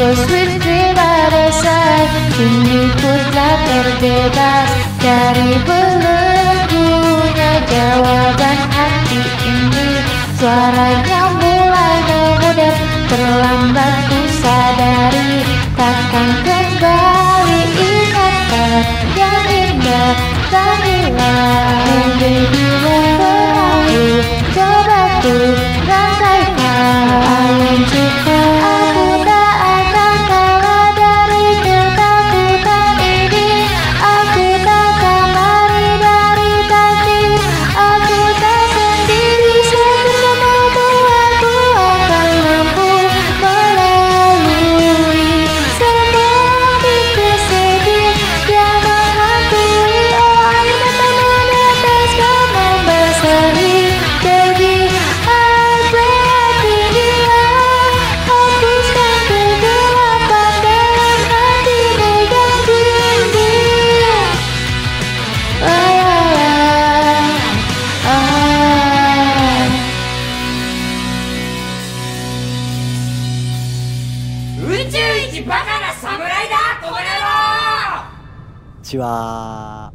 So sweet dreamer aside Kini ku telah terbebas Dari belenggunya. Jawaban hati ini Suaranya mulai memudar Terlambat ku sadari Takkan kembali ingatan yang indah 宇宙一バカな侍だこの野郎ちは